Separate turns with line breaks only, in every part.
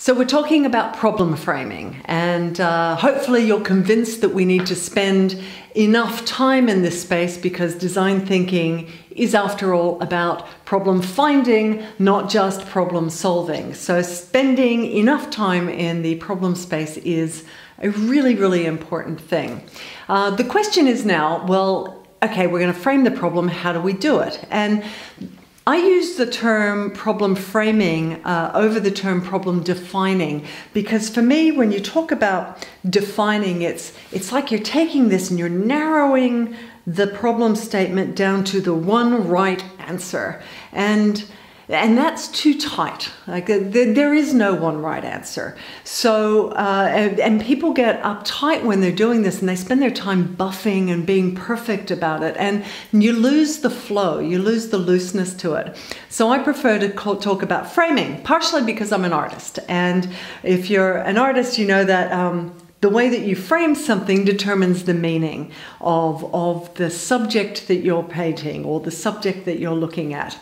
So, we're talking about problem framing, and uh, hopefully, you're convinced that we need to spend enough time in this space because design thinking is, after all, about problem finding, not just problem solving. So, spending enough time in the problem space is a really, really important thing. Uh, the question is now well, okay, we're going to frame the problem, how do we do it? And I use the term problem framing uh, over the term problem defining because for me, when you talk about defining, it's it's like you're taking this and you're narrowing the problem statement down to the one right answer. And and that's too tight. Like there is no one right answer. So uh, and, and, people get uptight when they're doing this, and they spend their time buffing and being perfect about it, and you lose the flow, you lose the looseness to it. So I prefer to talk about framing, partially because I'm an artist, and if you're an artist, you know that. Um, the way that you frame something determines the meaning of, of the subject that you're painting or the subject that you're looking at.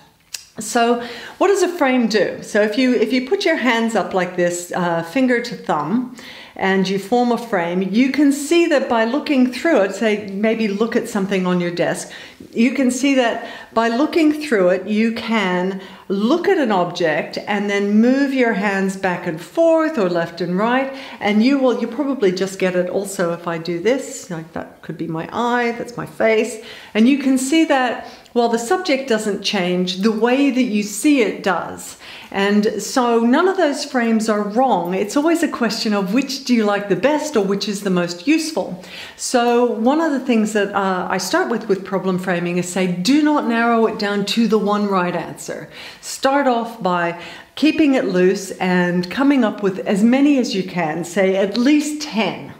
So what does a frame do? So if you if you put your hands up like this, uh, finger to thumb, and you form a frame, you can see that by looking through it, say maybe look at something on your desk, you can see that by looking through it, you can look at an object and then move your hands back and forth or left and right, and you will, you probably just get it also if I do this, like that could be my eye, that's my face, and you can see that while the subject doesn't change, the way that you see it does. And so none of those frames are wrong. It's always a question of which do you like the best or which is the most useful. So one of the things that uh, I start with with problem framing is say, do not narrow it down to the one right answer. Start off by keeping it loose and coming up with as many as you can, say at least 10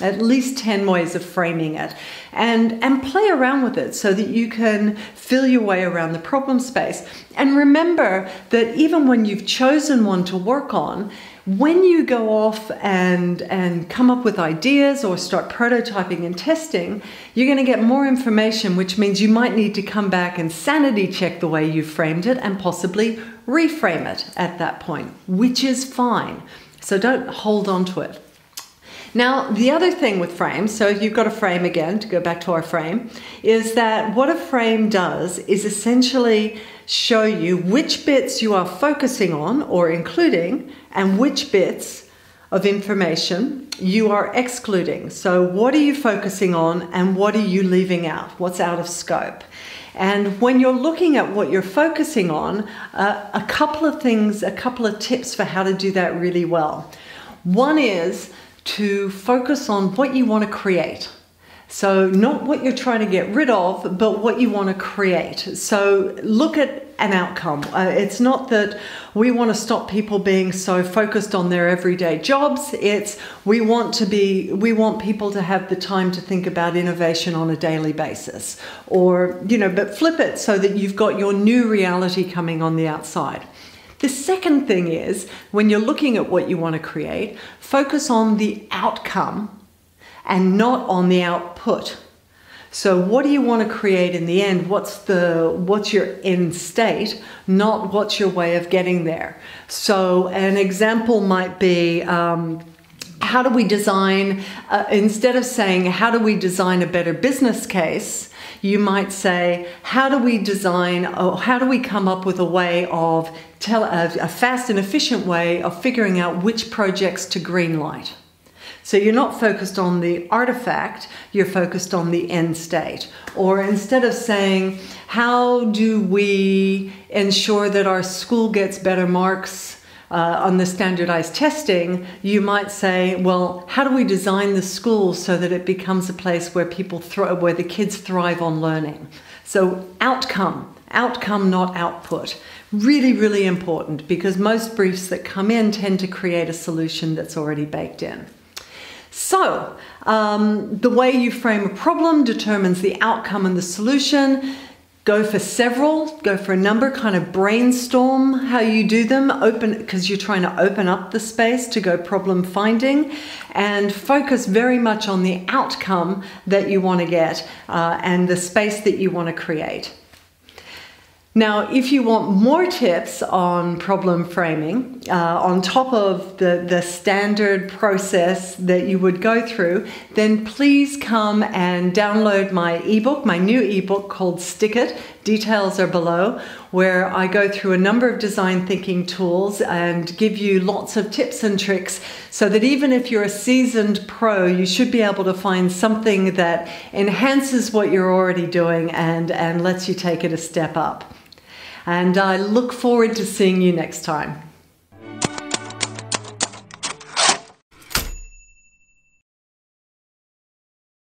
at least 10 ways of framing it. And and play around with it so that you can feel your way around the problem space. And remember that even when you've chosen one to work on when you go off and and come up with ideas or start prototyping and testing you're going to get more information which means you might need to come back and sanity check the way you framed it and possibly reframe it at that point which is fine. So don't hold on to it now, the other thing with frames, so you've got a frame again, to go back to our frame, is that what a frame does is essentially show you which bits you are focusing on or including and which bits of information you are excluding. So, what are you focusing on and what are you leaving out? What's out of scope? And when you're looking at what you're focusing on, uh, a couple of things, a couple of tips for how to do that really well. One is to focus on what you want to create. So, not what you're trying to get rid of, but what you want to create. So, look at an outcome. Uh, it's not that we want to stop people being so focused on their everyday jobs. It's we want to be, we want people to have the time to think about innovation on a daily basis. Or, you know, but flip it so that you've got your new reality coming on the outside. The second thing is when you're looking at what you want to create, focus on the outcome and not on the output. So what do you want to create in the end? What's the what's your end state, not what's your way of getting there? So an example might be um, how do we design uh, instead of saying how do we design a better business case you might say, how do we design, or how do we come up with a way of, tell, a, a fast and efficient way of figuring out which projects to greenlight? So you're not focused on the artifact, you're focused on the end state. Or instead of saying, how do we ensure that our school gets better marks uh, on the standardized testing, you might say, well, how do we design the school so that it becomes a place where people where the kids thrive on learning? So outcome, outcome, not output. Really, really important because most briefs that come in tend to create a solution that's already baked in. So, um, the way you frame a problem determines the outcome and the solution. Go for several, go for a number, kind of brainstorm how you do them, open because you're trying to open up the space to go problem finding and focus very much on the outcome that you want to get uh, and the space that you want to create. Now, if you want more tips on problem framing, uh, on top of the, the standard process that you would go through, then please come and download my ebook, my new ebook called Stick It. Details are below, where I go through a number of design thinking tools and give you lots of tips and tricks so that even if you're a seasoned pro, you should be able to find something that enhances what you're already doing and, and lets you take it a step up. And I look forward to seeing you next time.